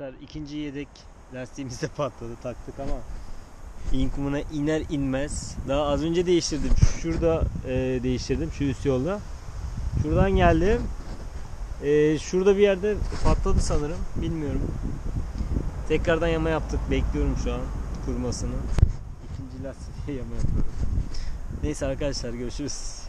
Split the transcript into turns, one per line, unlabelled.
Arkadaşlar ikinci yedek lastiğimiz de patladı taktık ama inkumuna iner inmez. Daha az önce değiştirdim. Şurada e, değiştirdim şu üst yolda. Şuradan geldim. E, şurada bir yerde patladı sanırım. Bilmiyorum. Tekrardan yama yaptık. Bekliyorum şu an kurmasını. ikinci lastiğe yama yapıyorum. Neyse arkadaşlar görüşürüz.